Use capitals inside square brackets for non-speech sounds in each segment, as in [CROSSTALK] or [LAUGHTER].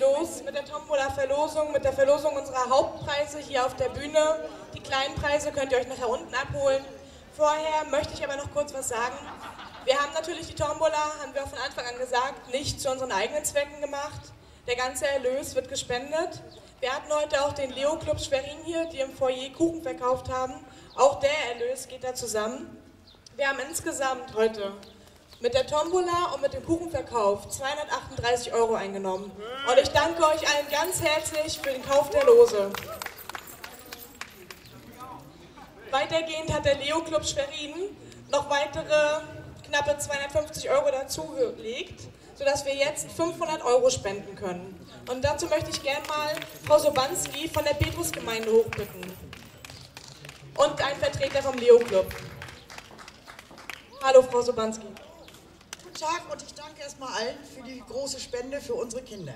los mit der Tombola-Verlosung, mit der Verlosung unserer Hauptpreise hier auf der Bühne. Die kleinen Preise könnt ihr euch nachher unten abholen. Vorher möchte ich aber noch kurz was sagen. Wir haben natürlich die Tombola, haben wir auch von Anfang an gesagt, nicht zu unseren eigenen Zwecken gemacht. Der ganze Erlös wird gespendet. Wir hatten heute auch den Leo Club Schwerin hier, die im Foyer Kuchen verkauft haben. Auch der Erlös geht da zusammen. Wir haben insgesamt heute mit der Tombola und mit dem Kuchenverkauf 238 Euro eingenommen. Und ich danke euch allen ganz herzlich für den Kauf der Lose. Weitergehend hat der Leo Club Schwerin noch weitere knappe 250 Euro dazugelegt, sodass wir jetzt 500 Euro spenden können. Und dazu möchte ich gerne mal Frau Sobanski von der Petrusgemeinde hochbitten. Und einen Vertreter vom Leo Club. Hallo, Frau Sobanski. Tag und ich danke erstmal allen für die große Spende für unsere Kinder.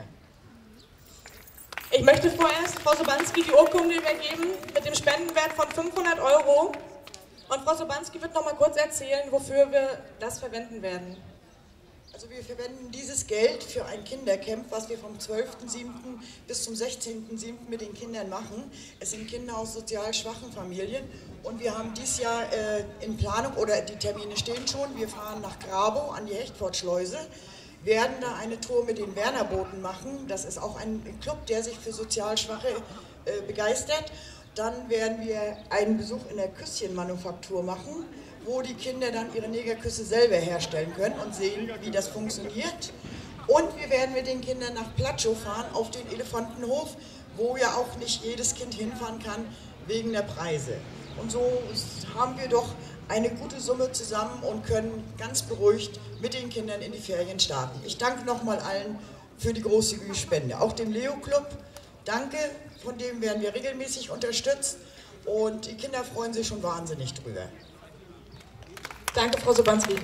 Ich möchte vorerst Frau Sobanski die Urkunde übergeben mit dem Spendenwert von 500 Euro. Und Frau Sobanski wird noch mal kurz erzählen, wofür wir das verwenden werden. Also wir verwenden dieses Geld für ein Kindercamp, was wir vom 12.07. bis zum 16.07. mit den Kindern machen. Es sind Kinder aus sozial schwachen Familien und wir haben dieses Jahr äh, in Planung, oder die Termine stehen schon, wir fahren nach Grabo an die Hechtfortschleuse werden da eine Tour mit den Wernerbooten machen. Das ist auch ein Club, der sich für sozial Schwache äh, begeistert. Dann werden wir einen Besuch in der Küsschenmanufaktur machen, wo die Kinder dann ihre Negerküsse selber herstellen können und sehen, wie das funktioniert. Und wir werden mit den Kindern nach Platschow fahren, auf den Elefantenhof, wo ja auch nicht jedes Kind hinfahren kann, wegen der Preise. Und so haben wir doch eine gute Summe zusammen und können ganz beruhigt mit den Kindern in die Ferien starten. Ich danke nochmal allen für die großzügige Spende. Auch dem Leo Club, danke, von dem werden wir regelmäßig unterstützt und die Kinder freuen sich schon wahnsinnig drüber. Danke, Frau Sobanski.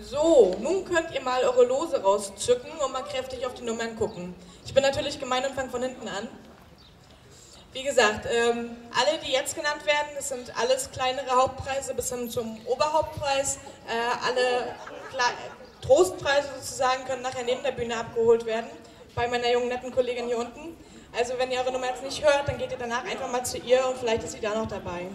So, nun könnt ihr mal eure Lose rauszücken und mal kräftig auf die Nummern gucken. Ich bin natürlich gemein und fange von hinten an. Wie gesagt, ähm, alle, die jetzt genannt werden, das sind alles kleinere Hauptpreise bis hin zum Oberhauptpreis. Äh, alle Trostpreise sozusagen können nachher neben der Bühne abgeholt werden, bei meiner jungen netten Kollegin hier unten. Also wenn ihr eure Nummer jetzt nicht hört, dann geht ihr danach einfach mal zu ihr und vielleicht ist sie da noch dabei.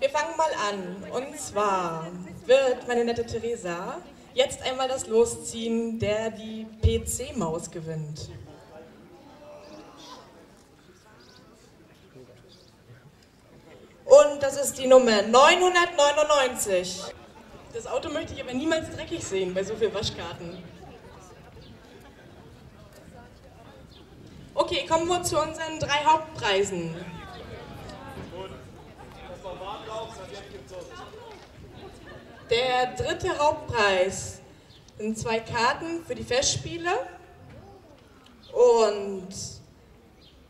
Wir fangen mal an. Und zwar wird meine nette Theresa jetzt einmal das losziehen, der die PC-Maus gewinnt. Und das ist die Nummer 999. Das Auto möchte ich aber niemals dreckig sehen bei so vielen Waschkarten. Okay, kommen wir zu unseren drei Hauptpreisen. Der dritte Hauptpreis sind zwei Karten für die Festspiele und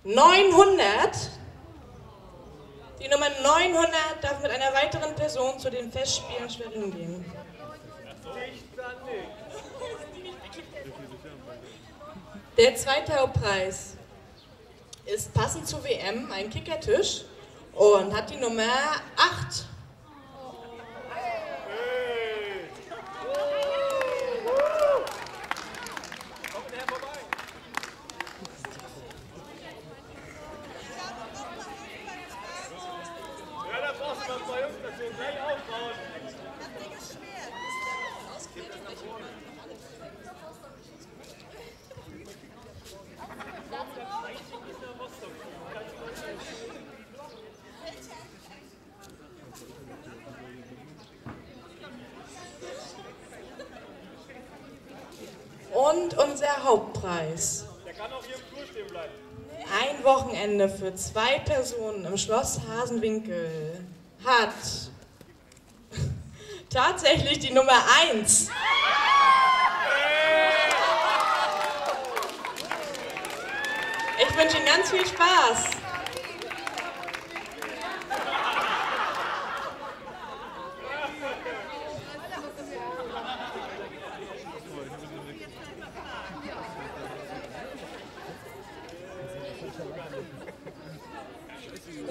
900 die Nummer 900 darf mit einer weiteren Person zu den Festspielen Schwerin gehen. Der zweite Hauptpreis ist passend zur WM ein Kickertisch und hat die Nummer 8. Und unser Hauptpreis. Der kann auch hier im Flur stehen bleiben. Ein Wochenende für zwei Personen im Schloss Hasenwinkel hat [LAUGHS] tatsächlich die Nummer 1. Ich wünsche Ihnen ganz viel Spaß.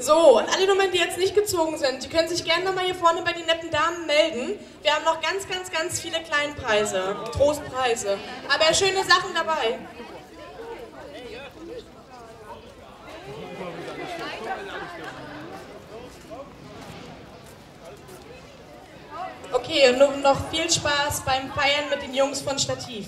So, und alle Nummern, die jetzt nicht gezogen sind, die können sich gerne nochmal hier vorne bei den netten Damen melden. Wir haben noch ganz, ganz, ganz viele Kleinpreise, Trostpreise. Aber schöne Sachen dabei. Okay, und noch viel Spaß beim Feiern mit den Jungs von Stativ.